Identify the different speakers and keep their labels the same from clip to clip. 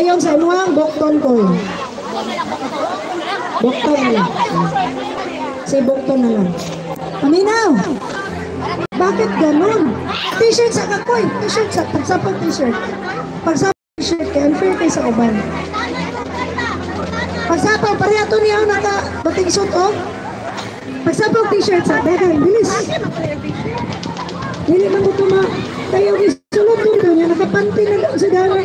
Speaker 1: Padayon sa imuhang Bokton ko. Lang. Si Bokton na lang. Paminaw! Bakit ganun? T-shirt sa kakoy. T-shirt sa pagsapag t-shirt. Pagsapag t-shirt kay unfair kay sa uban. Pagsapag pareha to niya naka bating suit oh. Pagsapag t-shirt sa dagan bilis. Dili man ko tuma tayo gisulod ko niya nakapanty na sa dalan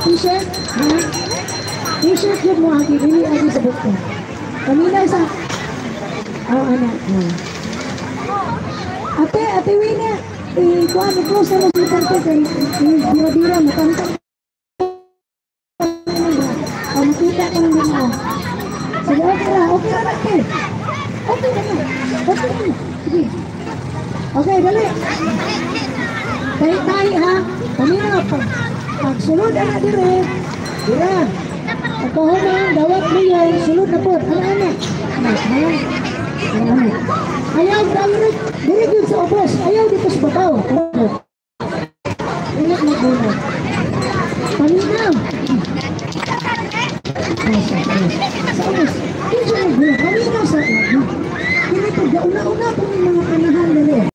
Speaker 1: t-shirt. Ha? T-shirt yun mo, Aki. Dili agi sa bukto. Paminaw sa... Oh, anak. Oh. Ate, ate Wina. Eh, kuhan, i-close na mo sa kante kay bira-bira, matantang. Oh, makita ka lang din mo. Sige, okay lang. Okay lang, ate. Okay na lang. Okay na lang. Sige. Okay, dali. Tayo tayo ha. Pag, pag sulod ana dire dira Pagkahuman, dawat liyon, sulod na po, anak-anak. Anak-anak. Anak-anak. Ayaw, dalrik, dirigid sa ubos. Ayaw, dito sa bataw. Inak na guna. Paminaw. Sa ubos. Dito na guna. Paminaw sa